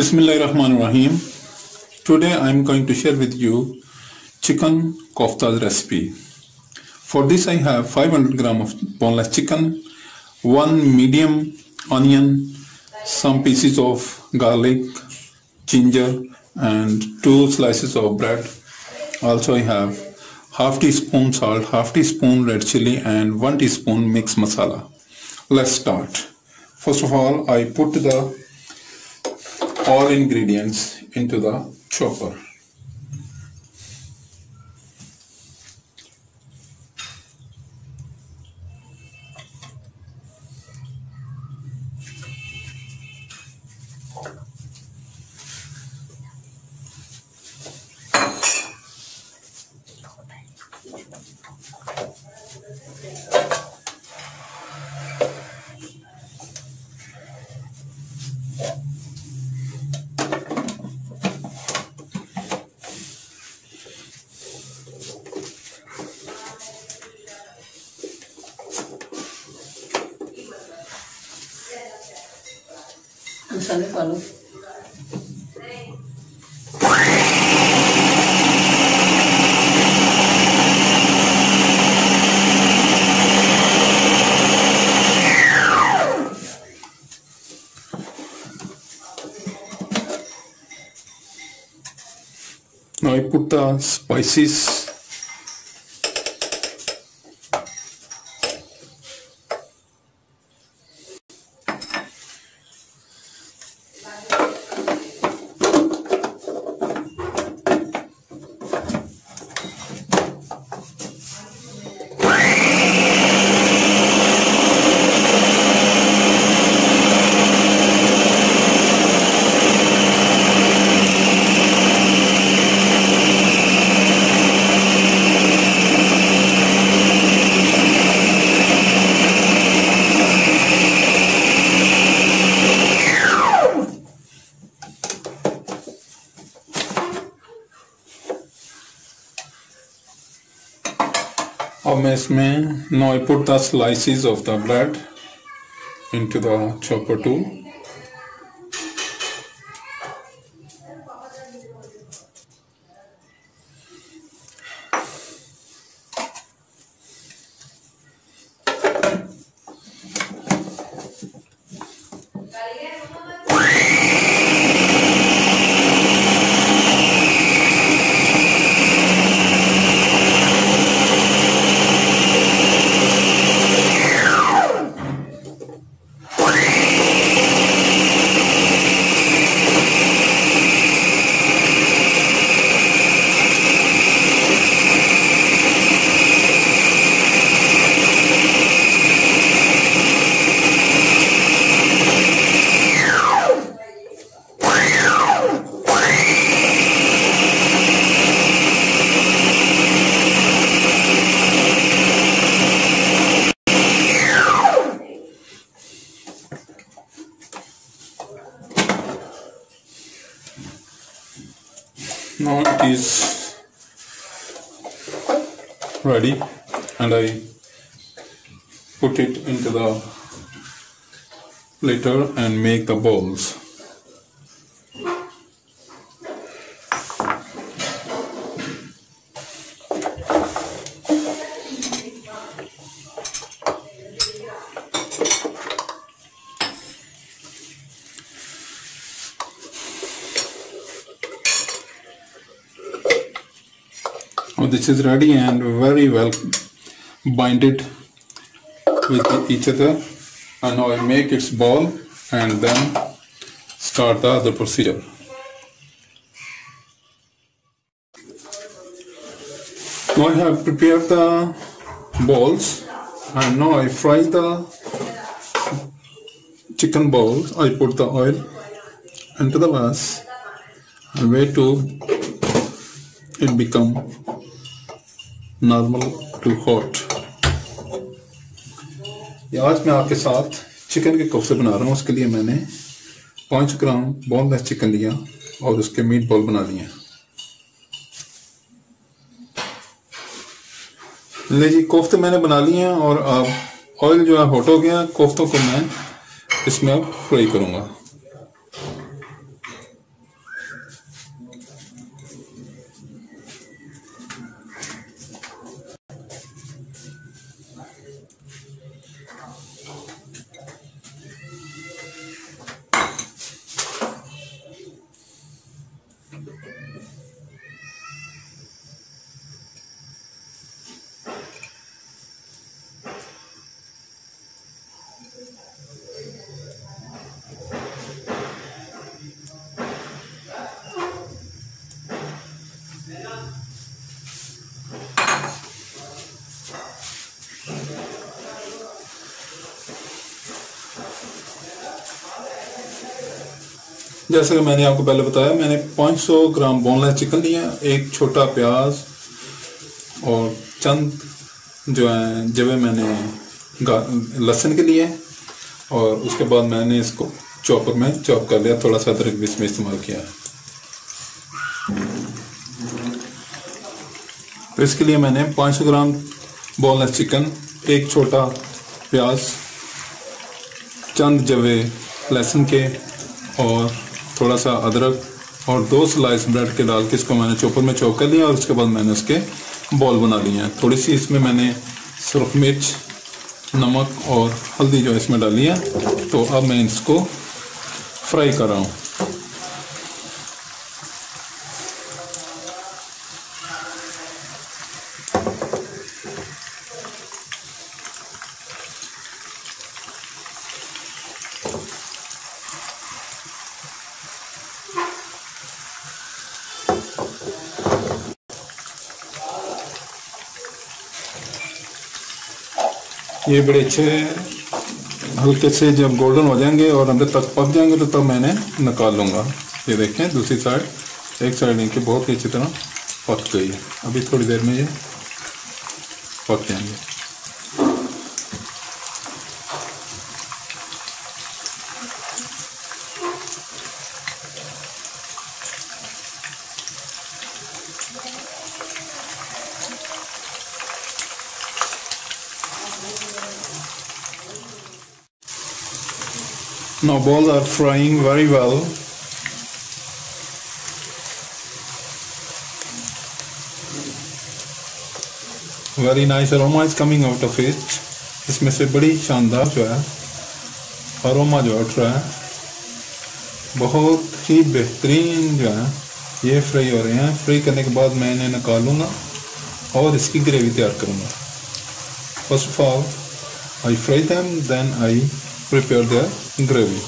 Bismillahirrahmanirrahim. Today I am going to share with you chicken kofta recipe. For this I have 500 gram of boneless chicken, one medium onion, some pieces of garlic, ginger and two slices of bread. Also I have half teaspoon salt, half teaspoon red chili and one teaspoon mixed masala. Let's start. First of all I put the all ingredients into the chopper. Now I put the spices. अब मैं इसमें now I put the slices of the bread into the chopper to is ready and I put it into the platter and make the balls. This is ready and very well binded with each other and now I make its ball and then start the other procedure. Now I have prepared the balls and now I fry the chicken balls. I put the oil into the vase and wait to it become normal to hot आज मैं आपके साथ chicken के कोफ्ते बना रहा हूँ। उसके लिए मैंने पाँच ग्राम बोनलेस चिकन लिया और उसके मीट बॉल बना लिए। ले जी, कोफ्ते मैंने बना लिए हैं और अब ऑयल जो है हॉट हो गया कोफ्तों को मैं इसमें अब फ्राई करूँगा। जैसा कि मैंने आपको पहले बताया, मैंने 500 ग्राम बोनलेस चिकन लिया एक छोटा प्याज और चंद जो है जब मैंने लहसन के लिए और उसके बाद मैंने इसको चॉपर में चॉप कर लिया, थोड़ा सा अदरक भी इसमें इस्तेमाल किया तो इसके लिए मैंने 500 ग्राम बोनलेस चिकन, एक छोटा प्याज, चंद जवे लहसुन के और थोड़ा सा अदरक और दो स्लाइस ब्रेड के डाल के इसको मैंने चॉपर में चॉप कर लिया और उसके बाद मैंने उसके बॉल बना लिए हैं। थोड़ी सी इसमें मैंने सुरख मिर्च नमक और हल्दी जो इसमें डाली है तो अब मैं इसको फ्राई कर रहा हूँ। ये बड़े अच्छे हल्के से जब गोल्डन हो जाएँगे और अंदर तक पक जाएँगे तो तब मैंने निकाल लूँगा। ये देखें, दूसरी साइड एक साइड इनकी बहुत ही अच्छी तरह पक गई है। अभी थोड़ी देर में ये पक जाएँगे। Now balls are frying very well. Very nice aroma is coming out of it. इसमें से बड़ी शानदार जो है अरोमा जो उठ रहा है, बहुत ही बेहतरीन जो है, ये फ्राई हो रहे हैं फ्राई करने के बाद मैं इन्हें निकालूँगा और इसकी ग्रेवी तैयार करूँगा first of all I fry them then I prepare the gravy.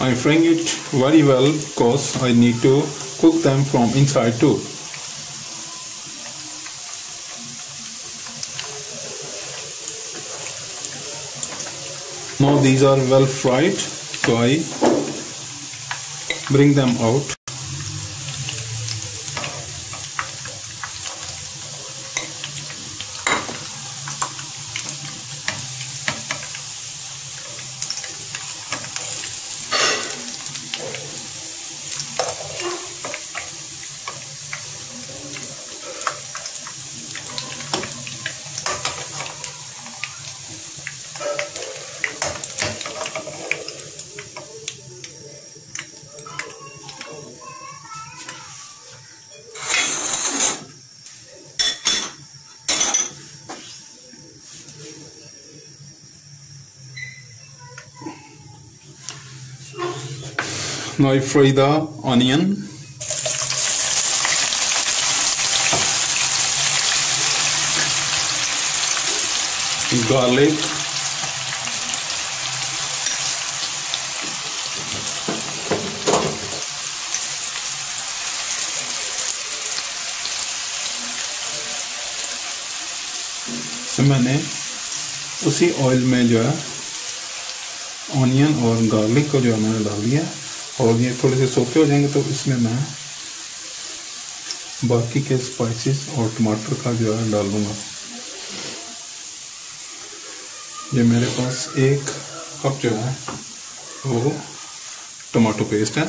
I'm frying it very well because I need to cook them from inside too. These are well fried so I bring them out now I fry the onion. Garlic. तो मैंने उसी oil में जो है onion और garlic को जो है मैंने डाल दिया। और ये थोड़े से सोखे हो जाएँगे तो इसमें मैं बाकी के स्पाइसेस और टमाटर का जो है डाल दूँगा। ये मेरे पास एक कप जो है, वो टमाटो पेस्ट है।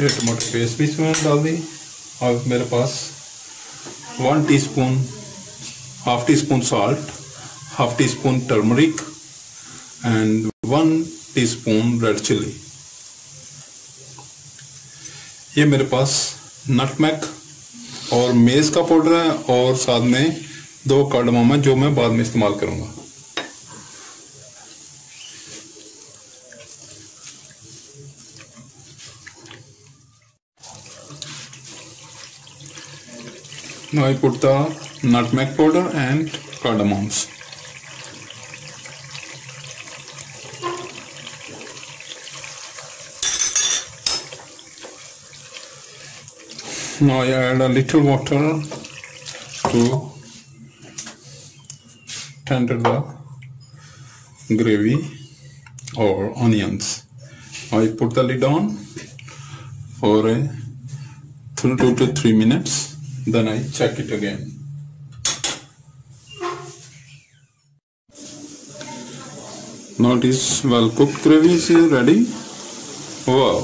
ये टमाटो पेस्ट भी इसमें डाल दी। और मेरे पास one teaspoon half teaspoon salt half teaspoon turmeric and one teaspoon red chili ये मेरे पास नटमैक और मेज़ का पाउडर है और साथ में दो कार्डमम है जो मैं बाद में इस्तेमाल करूँगा Now I put the nutmeg powder. Now I add a little water to tender the gravy or onions. I put the lid on for a two to three minutes. Then I check it again. Now it is well cooked gravy is ready. Wow,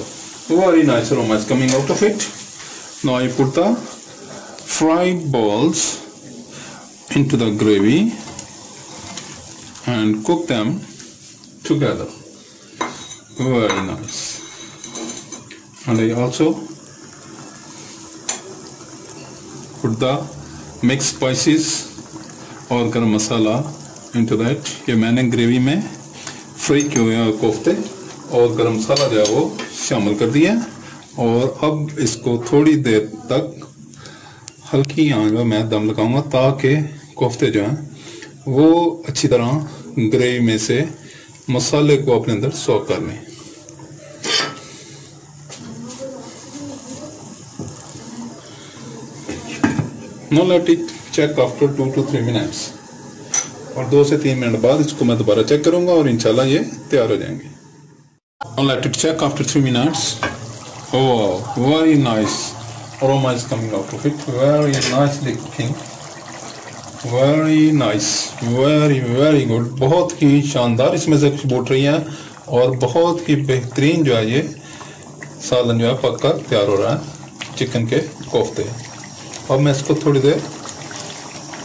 very nice aroma is coming out of it. Now I put the fried balls into the gravy and cook them together. Very nice. And I also put the mixed spices और गरम मसाला into that ये मैंने gravy में fry किए हुए कोफ्ते और गरम मसाला जो है वो शामिल कर दिया और अब इसको थोड़ी देर तक हल्की आँच में मैं दम लगाऊँगा ताकि कोफ्ते जो हैं, वो अच्छी तरह ग्रेवी में से मसाले को अपने अंदर सोख कर लें। Now let it check after two two three minutes और दो से तीन मिनट बाद इसको मैं दोबारा चेक करूँगा और इंशाल्लाह ये तैयार हो जाएँगे। Now let it check after three minutes. Oh, very nice. Aroma is coming out of it. Very nicely cooking. Very nice. Very very good. बहुत ही शानदार इसमें से खुशबू उठ रही है और बहुत ही बेहतरीन जो है ये सालन जो है पककर तैयार हो रहा है चिकन के कोफ्ते अब मैं इसको थोड़ी देर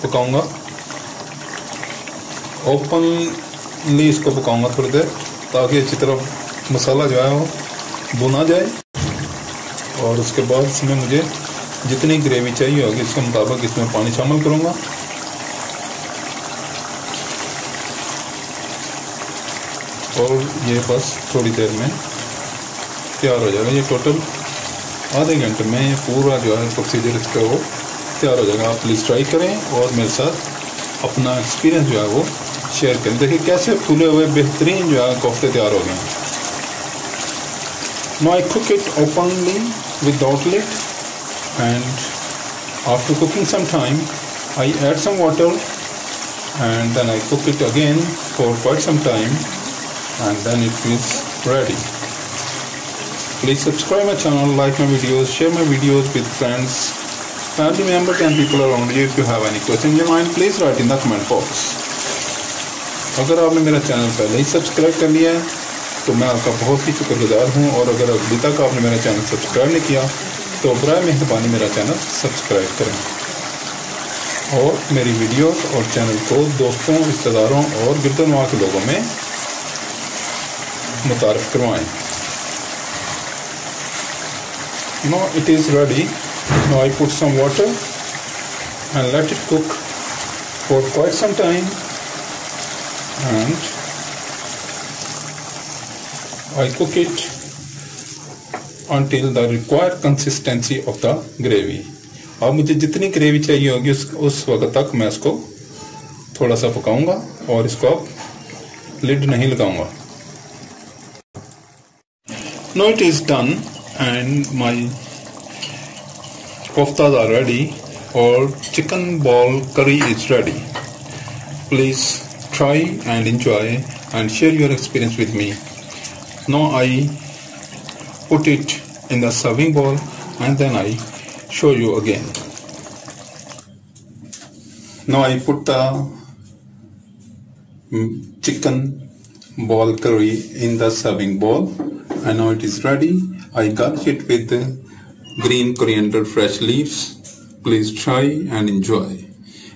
पकाऊँगा ओपनली इसको पकाऊँगा थोड़ी देर ताकि अच्छी तरह मसाला जो है वो भुना जाए और उसके बाद इसमें मुझे जितनी ग्रेवी चाहिए होगी, इसके मुताबिक इसमें पानी शामिल करूँगा। और ये बस थोड़ी देर में तैयार हो जाएगा। ये टोटल आधे घंटे में ये पूरा जो है प्रोसीजर इसका वो तैयार हो जाएगा। आप प्लीज़ ट्राई करें और मेरे साथ अपना एक्सपीरियंस जो है वो शेयर करें। देखिए कैसे फूले हुए बेहतरीन जो है कोफ्ते तैयार हो गए हैं। Now I cook it openly without lid and after cooking some time I add some water and then I cook it again for quite some time and then it is ready. Please subscribe my channel, like my videos, share my videos with friends, family members and people around you. If you have any question in your mind, please write in the comment box. अगर आपने मेरा channel पहले ही subscribe कर लिया है तो मैं आपका बहुत ही शुक्रगुजार हूँ और अगर अभी तक आपने मेरा चैनल सब्सक्राइब नहीं किया तो बर मेहरबानी मेरा चैनल सब्सक्राइब करें। और मेरी वीडियो और चैनल को दोस्तों, रिश्तेदारों और गिरदनवा के लोगों में मुतारफ़ करवाएँ। Now it is ready now I put some water and let it cook for quite some time and I cook it until the required consistency of the gravy. अब मुझे जितनी ग्रेवी चाहिए होगी उस उस वक्त तक मैं इसको थोड़ा सा पकाऊँगा और इसको अब लिड नहीं लगाऊँगा। Now it is done and my koftas are ready और chicken ball curry is ready please try and enjoy and share your experience with me Now I put it in the serving bowl and then I show you again. Now I put the chicken ball curry in the serving bowl and now it is ready. I garnish it with green coriander fresh leaves. Please try and enjoy.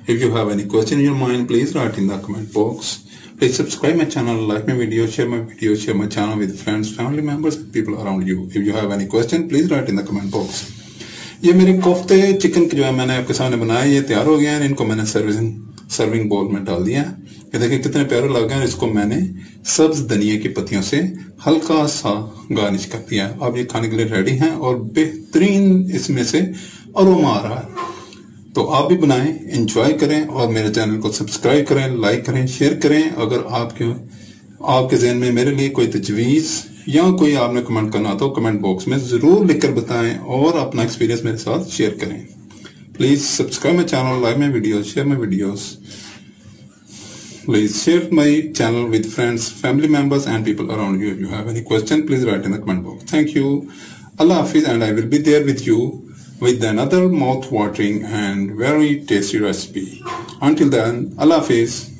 If you have any question in your mind, please write in the comment box. Please subscribe my channel, like my video, share my video, share my channel with friends, family members, and people around you. If you have any question, please write in the comment box. ये मेरे कोफ्ते chicken की जो है मैंने आपके सामने बनाए ये तैयार हो गए हैं इनको मैंने सर्विंग सर्विंग बोल में डाल दिया ये देखिए कितने प्यारे लग गए हैं इसको मैंने सब्ज धनिया की पत्तियों से हल्का सा गार्निश कर दिया अब ये खाने के लिए रेडी हैं और बेहतरीन इसमें से अरोमा आ रहा है तो आप भी बनाएँ इंजॉय करें और मेरे चैनल को सब्सक्राइब करें लाइक करें शेयर करें। अगर आपके आपके जहन में मेरे लिए कोई तजवीज़ या कोई आपने कमेंट करना तो कमेंट बॉक्स में ज़रूर लिखकर बताएँ और अपना एक्सपीरियंस मेरे साथ शेयर करें। Please subscribe my channel like my video share my video please share my channel with friends family members and people around you you have any question please write in the comment box thank you अल्लाह हाफिज़ and I will be there with you with another mouth-watering and very tasty recipe. Until then, Allah Hafiz.